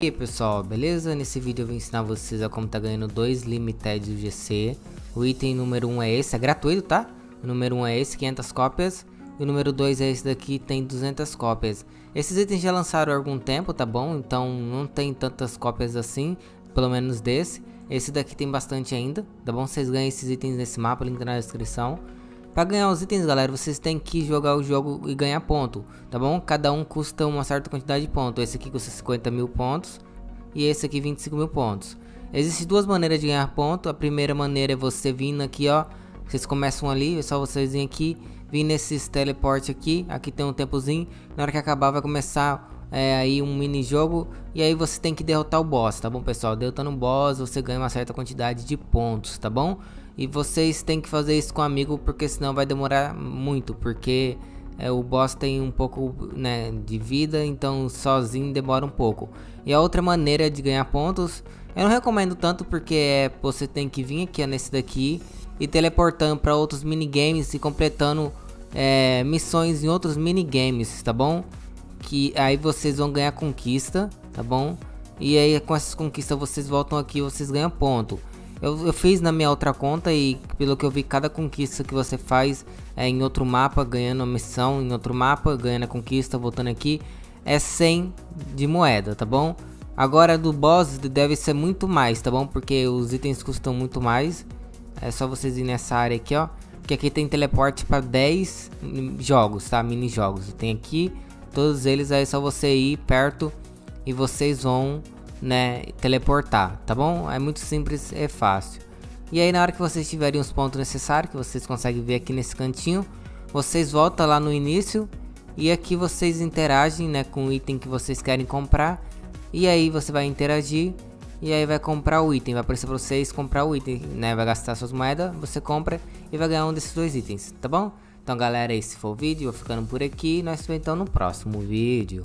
E aí pessoal, beleza? Nesse vídeo eu vou ensinar vocês a como tá ganhando dois Limited GC O item número 1 um é esse, é gratuito, tá? O número 1 um é esse, 500 cópias E o número 2 é esse daqui, tem 200 cópias Esses itens já lançaram há algum tempo, tá bom? Então não tem tantas cópias assim, pelo menos desse Esse daqui tem bastante ainda, tá bom? Vocês ganham esses itens nesse mapa, link na descrição para ganhar os itens, galera, vocês têm que jogar o jogo e ganhar ponto, tá bom? Cada um custa uma certa quantidade de pontos. Esse aqui custa 50 mil pontos e esse aqui 25 mil pontos. Existem duas maneiras de ganhar ponto. A primeira maneira é você vindo aqui, ó. Vocês começam ali, é só vocês virem aqui, vir nesses teleporte aqui. Aqui tem um tempozinho. Na hora que acabar vai começar é, aí um mini jogo e aí você tem que derrotar o boss, tá bom pessoal? Derrotando o boss você ganha uma certa quantidade de pontos, tá bom? E vocês têm que fazer isso com amigo porque senão vai demorar muito, porque é, o boss tem um pouco né, de vida, então sozinho demora um pouco. E a outra maneira de ganhar pontos, eu não recomendo tanto porque é, você tem que vir aqui nesse daqui e teleportando para outros minigames e completando é, missões em outros minigames, tá bom? Que aí vocês vão ganhar conquista, tá bom? E aí com essas conquistas vocês voltam aqui, vocês ganham ponto. Eu, eu, fiz na minha outra conta e pelo que eu vi, cada conquista que você faz é em outro mapa, ganhando a missão em outro mapa, ganhando a conquista, voltando aqui, é 100 de moeda, tá bom? Agora do boss deve ser muito mais, tá bom? Porque os itens custam muito mais. É só vocês ir nessa área aqui, ó. Que aqui tem teleporte para 10 jogos, tá? Mini jogos. Tem aqui todos eles, aí é só você ir perto e vocês vão né, teleportar, tá bom? É muito simples, é fácil. E aí na hora que vocês tiverem os pontos necessários, que vocês conseguem ver aqui nesse cantinho, vocês voltam lá no início e aqui vocês interagem, né, com o item que vocês querem comprar. E aí você vai interagir e aí vai comprar o item, vai aparecer pra vocês comprar o item, né, vai gastar suas moedas, você compra e vai ganhar um desses dois itens, tá bom? Então galera, esse foi o vídeo, eu vou ficando por aqui nós vemos então no próximo vídeo.